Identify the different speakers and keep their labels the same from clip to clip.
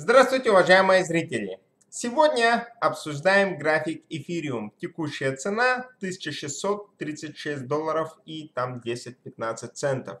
Speaker 1: Здравствуйте, уважаемые зрители! Сегодня обсуждаем график Ethereum. Текущая цена 1636 долларов и там 10-15 центов.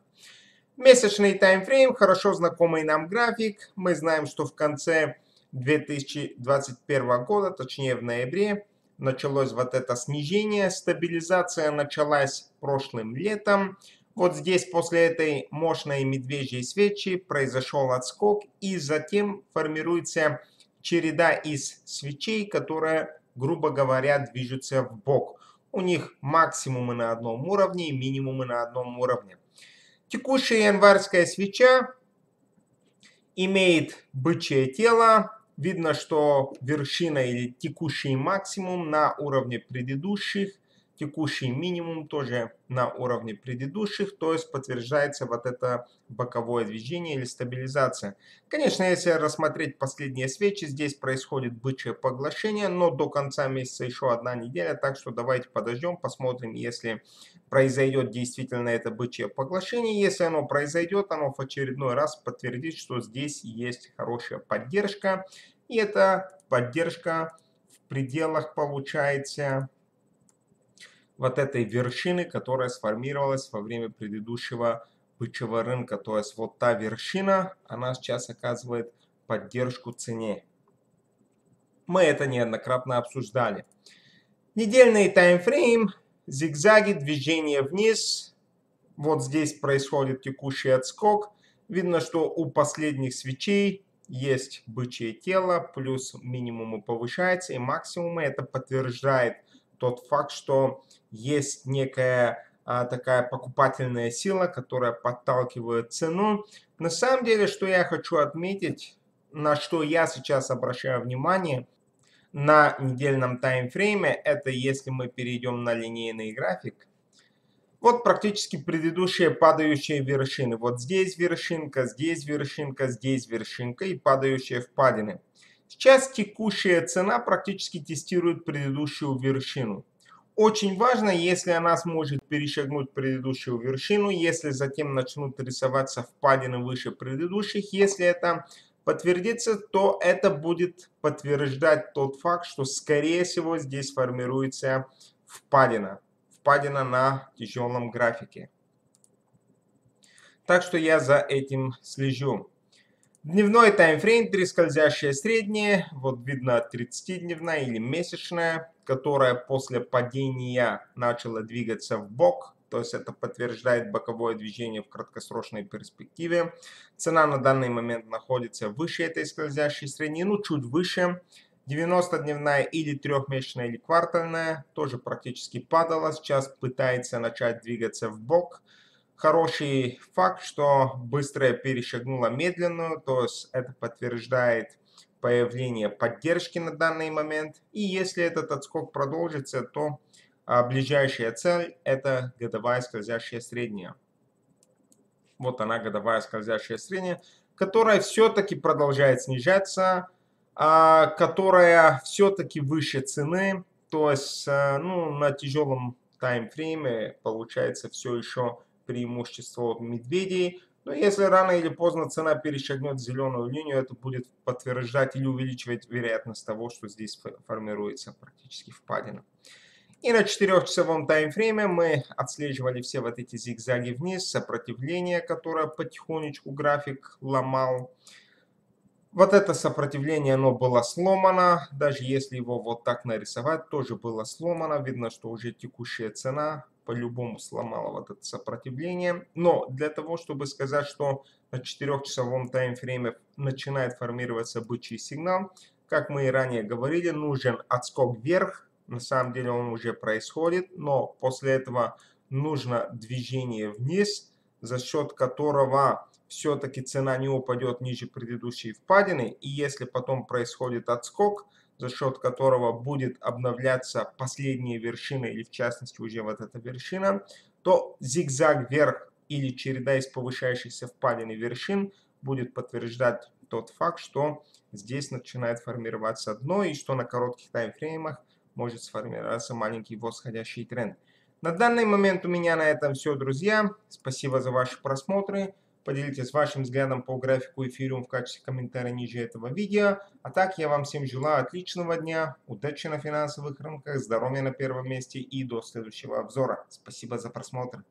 Speaker 1: Месячный таймфрейм, хорошо знакомый нам график. Мы знаем, что в конце 2021 года, точнее в ноябре, началось вот это снижение. Стабилизация началась прошлым летом. Вот здесь после этой мощной медвежьей свечи произошел отскок и затем формируется череда из свечей, которые, грубо говоря, движутся в бок. У них максимумы на одном уровне и минимумы на одном уровне. Текущая январская свеча имеет бычье тело. Видно, что вершина или текущий максимум на уровне предыдущих – текущий минимум тоже на уровне предыдущих, то есть подтверждается вот это боковое движение или стабилизация. Конечно, если рассмотреть последние свечи, здесь происходит бычье поглощение, но до конца месяца еще одна неделя, так что давайте подождем, посмотрим, если произойдет действительно это бычье поглощение. Если оно произойдет, оно в очередной раз подтвердит, что здесь есть хорошая поддержка, и эта поддержка в пределах получается вот этой вершины, которая сформировалась во время предыдущего бычьего рынка. То есть вот та вершина, она сейчас оказывает поддержку цене. Мы это неоднократно обсуждали. Недельный таймфрейм, зигзаги, движение вниз. Вот здесь происходит текущий отскок. Видно, что у последних свечей есть бычье тело, плюс минимумы повышается и максимумы. Это подтверждает тот факт, что есть некая а, такая покупательная сила, которая подталкивает цену. На самом деле, что я хочу отметить, на что я сейчас обращаю внимание на недельном таймфрейме, это если мы перейдем на линейный график. Вот практически предыдущие падающие вершины. Вот здесь вершинка, здесь вершинка, здесь вершинка и падающие впадины. Сейчас текущая цена практически тестирует предыдущую вершину. Очень важно, если она сможет перешагнуть предыдущую вершину, если затем начнут рисоваться впадины выше предыдущих. Если это подтвердится, то это будет подтверждать тот факт, что скорее всего здесь формируется впадина. Впадина на тяжелом графике. Так что я за этим слежу. Дневной таймфрейм, три скользящие средние, вот видно 30-дневная или месячная, которая после падения начала двигаться в бок, то есть это подтверждает боковое движение в краткосрочной перспективе. Цена на данный момент находится выше этой скользящей средней, ну чуть выше. 90-дневная или трехмесячная или квартальная тоже практически падала, сейчас пытается начать двигаться в бок. Хороший факт, что быстрая перешагнула медленную, то есть это подтверждает появление поддержки на данный момент. И если этот отскок продолжится, то а, ближайшая цель это годовая скользящая средняя. Вот она, годовая скользящая средняя, которая все-таки продолжает снижаться, а, которая все-таки выше цены. То есть а, ну, на тяжелом таймфрейме получается все еще преимущество от медведей. Но если рано или поздно цена перешагнет зеленую линию, это будет подтверждать или увеличивать вероятность того, что здесь формируется практически впадина. И на 4-часовом таймфрейме мы отслеживали все вот эти зигзаги вниз, сопротивление, которое потихонечку график ломал. Вот это сопротивление, оно было сломано, даже если его вот так нарисовать, тоже было сломано. Видно, что уже текущая цена по-любому сломала вот это сопротивление. Но для того, чтобы сказать, что на 4-часовом таймфрейме начинает формироваться бычий сигнал, как мы и ранее говорили, нужен отскок вверх. На самом деле он уже происходит, но после этого нужно движение вниз, за счет которого все-таки цена не упадет ниже предыдущей впадины. И если потом происходит отскок, за счет которого будет обновляться последняя вершина или в частности уже вот эта вершина, то зигзаг вверх или череда из повышающихся впадин и вершин будет подтверждать тот факт, что здесь начинает формироваться дно и что на коротких таймфреймах может сформироваться маленький восходящий тренд. На данный момент у меня на этом все, друзья. Спасибо за ваши просмотры. Поделитесь вашим взглядом по графику эфириум в качестве комментария ниже этого видео. А так я вам всем желаю отличного дня, удачи на финансовых рынках, здоровья на первом месте и до следующего обзора. Спасибо за просмотр.